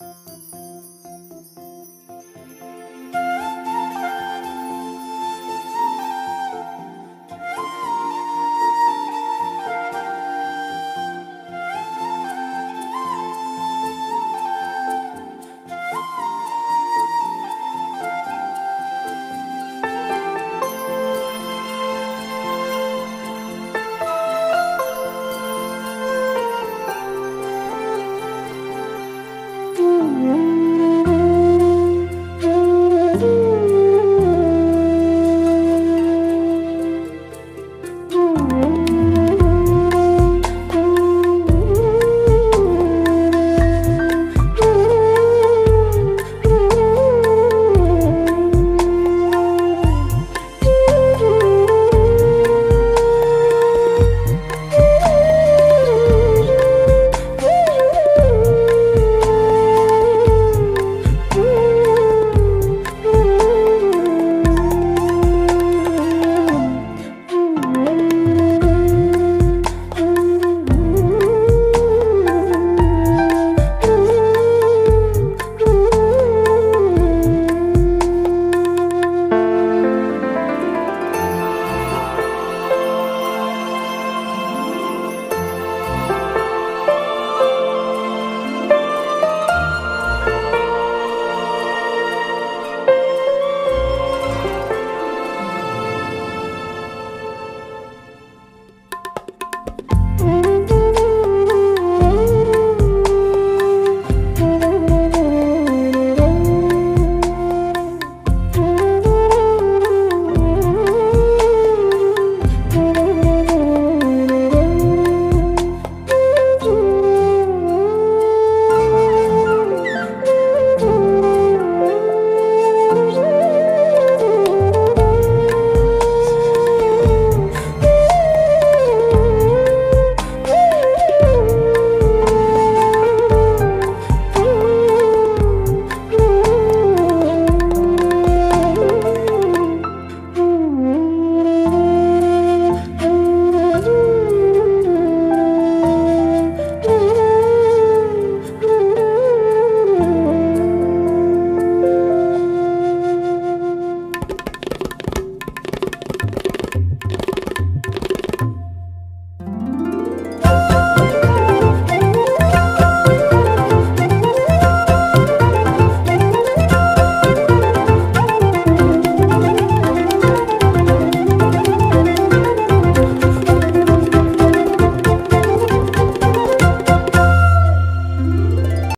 Música